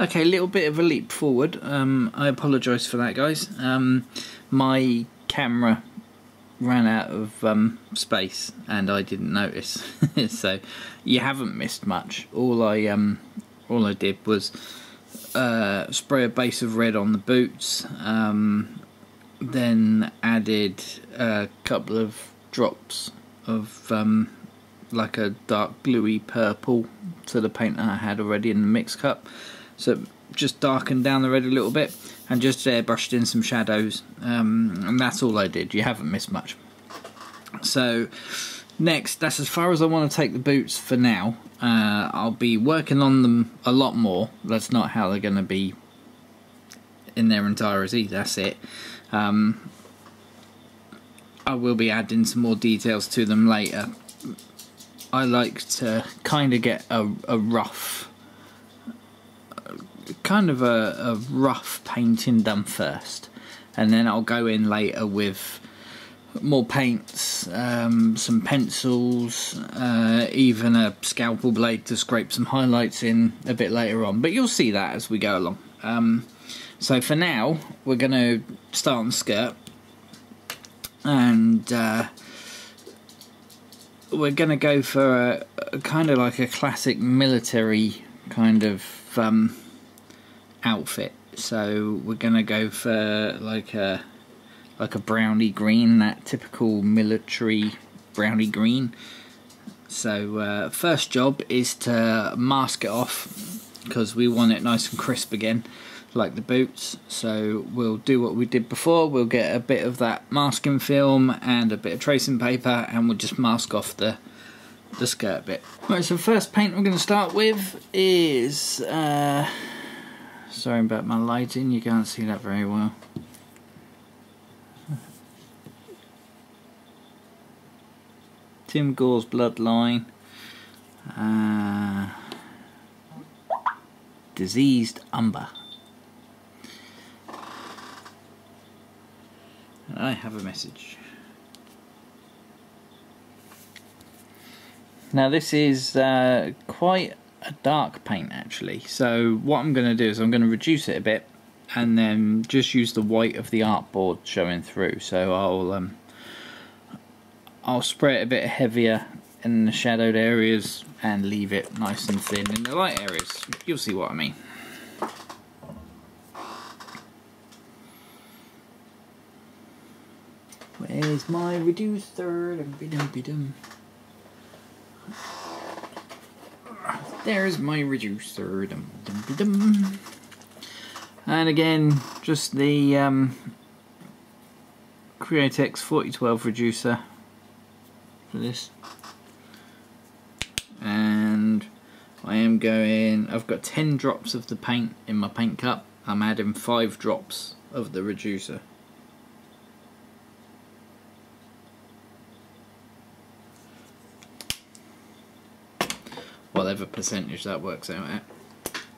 Okay, a little bit of a leap forward. Um, I apologise for that, guys. Um, my camera ran out of um, space and I didn't notice. so you haven't missed much. All I um, all I did was uh, spray a base of red on the boots, um, then added a couple of drops of um, like a dark bluey purple to the paint that I had already in the mix cup. So just darkened down the red a little bit and just airbrushed in some shadows um, and that's all I did. You haven't missed much. So next, that's as far as I want to take the boots for now. Uh, I'll be working on them a lot more. That's not how they're going to be in their entirety. That's it. Um, I will be adding some more details to them later. I like to kind of get a, a rough, kind of a, a rough painting done first, and then I'll go in later with more paints, um, some pencils, uh, even a scalpel blade to scrape some highlights in a bit later on. But you'll see that as we go along. Um, so for now, we're going to start on skirt. And uh, we're going to go for a, a, kind of like a classic military kind of um, outfit. So we're to go for like a like a brownie green, that typical military brownie green. So uh, first job is to mask it off because we want it nice and crisp again like the boots so we'll do what we did before we'll get a bit of that masking film and a bit of tracing paper and we'll just mask off the the skirt bit right so first paint we're going to start with is uh, sorry about my lighting you can't see that very well Tim Gore's Bloodline. Uh, diseased Umber. I have a message. Now this is uh, quite a dark paint actually. So what I'm going to do is I'm going to reduce it a bit and then just use the white of the artboard showing through. So I'll um, I'll spray it a bit heavier in the shadowed areas and leave it nice and thin in the light areas. You'll see what I mean. Where's my reducer? There's my reducer. And again, just the um, Createx 4012 reducer for this. And I am going I've got 10 drops of the paint in my paint cup. I'm adding 5 drops of the reducer whatever percentage that works out at.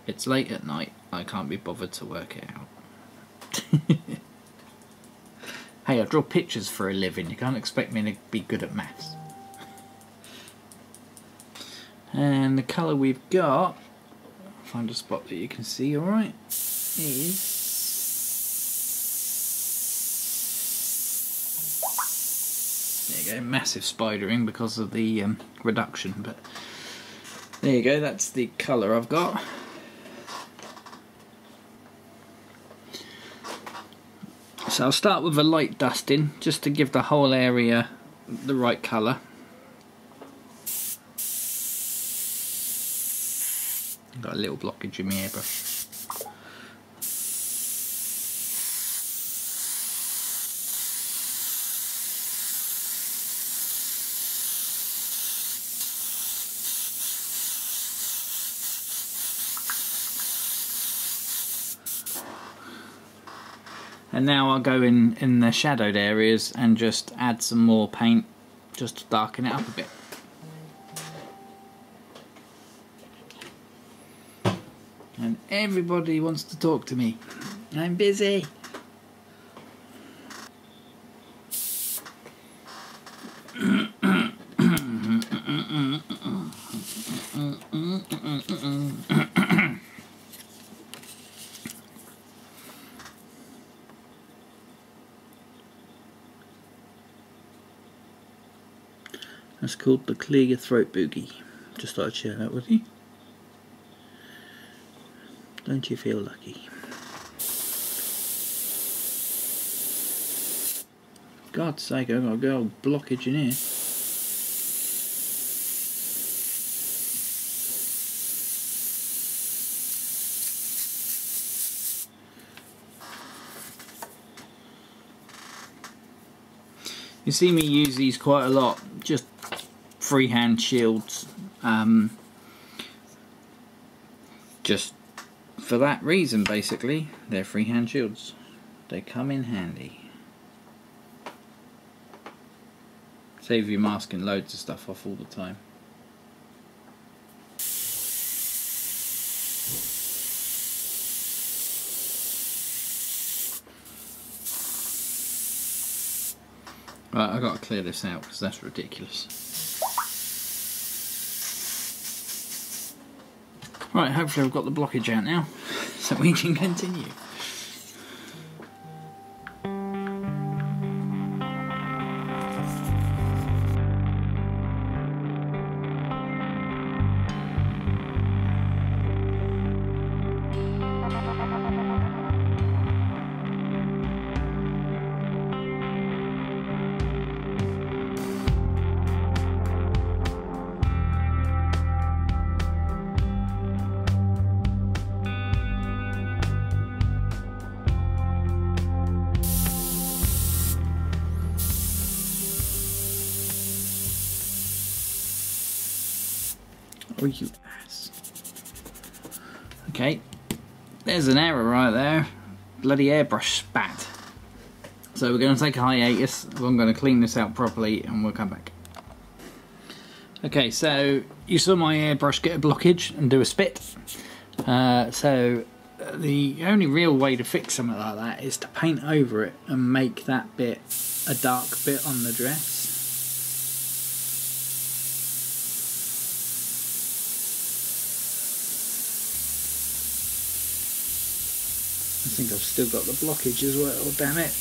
It's late at night. I can't be bothered to work it out. Hey I draw pictures for a living. You can't expect me to be good at maths. And the colour we've got, find a spot that you can see alright, is There you go, massive spidering because of the um, reduction, but there you go, that's the colour I've got. So I'll start with a light dusting, just to give the whole area the right colour. Got a little blockage in my airbrush. And now I'll go in, in the shadowed areas and just add some more paint just to darken it up a bit. and everybody wants to talk to me. I'm busy. Called the Clear Your Throat Boogie. Just thought I'd share that with you. Don't you feel lucky? God's sake, I've got a old blockage in here. You see me use these quite a lot, just freehand shields. Um, just for that reason, basically. They're freehand shields. They come in handy. Save you masking loads of stuff off all the time. Right, I've got to clear this out because that's ridiculous. Right, hopefully I've got the blockage out now, so we can continue. You ass. Okay, there's an error right there. Bloody airbrush spat. So we're going to take a hiatus. I'm going to clean this out properly and we'll come back. Okay, so you saw my airbrush get a blockage and do a spit. Uh, so the only real way to fix something like that is to paint over it and make that bit a dark bit on the dress. I think I've still got the blockage as well, damn it.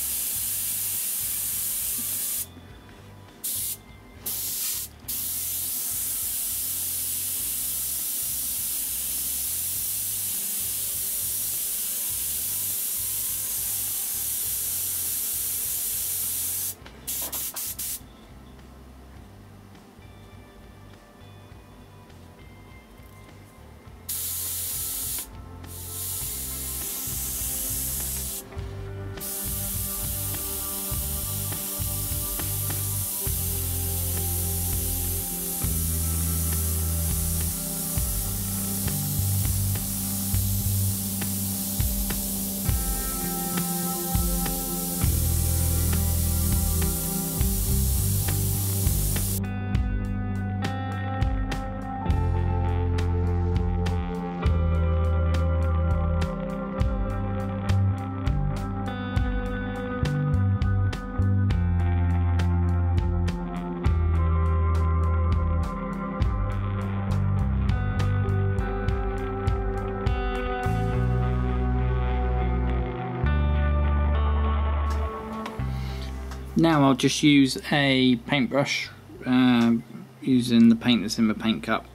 Now I'll just use a paintbrush uh, using the paint that's in my paint cup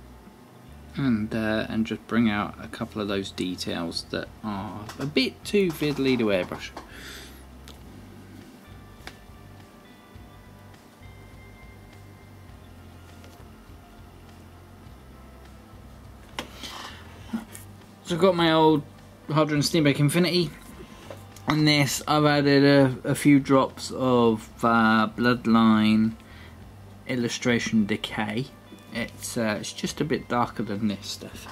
and uh, and just bring out a couple of those details that are a bit too fiddly to airbrush. So I've got my old Harder & Steenbeck Infinity on this I've added a, a few drops of uh, Bloodline Illustration Decay. It's, uh, it's just a bit darker than this stuff.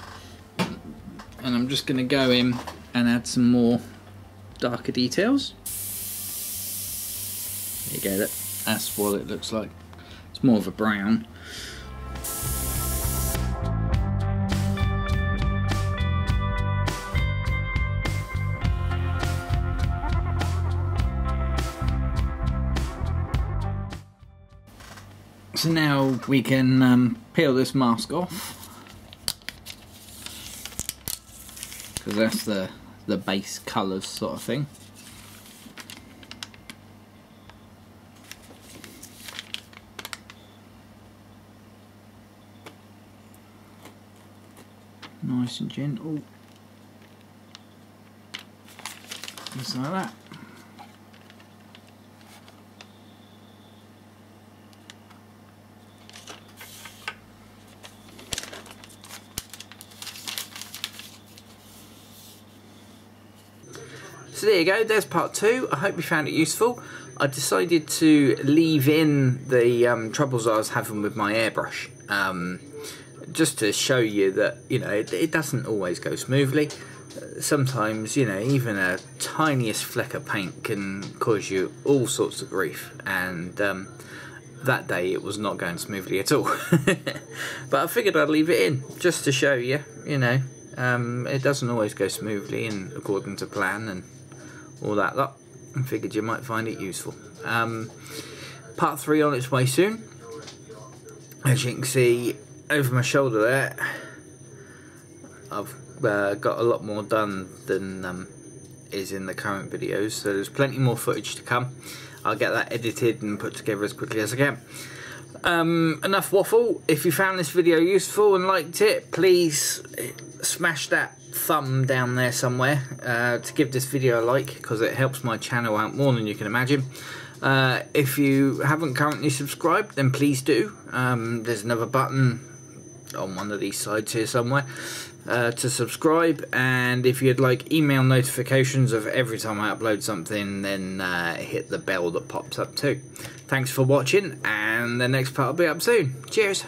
And I'm just going to go in and add some more darker details. There you go, that's what it looks like. It's more of a brown. So now we can um, peel this mask off. Because that's the, the base colours sort of thing. Nice and gentle. Just like that. So there you go, there's part two. I hope you found it useful. I decided to leave in the um, troubles I was having with my airbrush. Um, just to show you that, you know, it, it doesn't always go smoothly. Sometimes, you know, even a tiniest fleck of paint can cause you all sorts of grief. And um, that day it was not going smoothly at all. but I figured I'd leave it in just to show you, you know, um, it doesn't always go smoothly and according to plan and all that lot. I figured you might find it useful. Um, part three on its way soon. As you can see over my shoulder there, I've uh, got a lot more done than um, is in the current videos, so there's plenty more footage to come. I'll get that edited and put together as quickly as I can. Um, enough waffle. If you found this video useful and liked it, please smash that thumb down there somewhere uh, to give this video a like because it helps my channel out more than you can imagine. Uh, if you haven't currently subscribed, then please do. Um, there's another button on one of these sides here somewhere uh, to subscribe. And if you'd like email notifications of every time I upload something, then uh, hit the bell that pops up too. Thanks for watching, and the next part will be up soon. Cheers!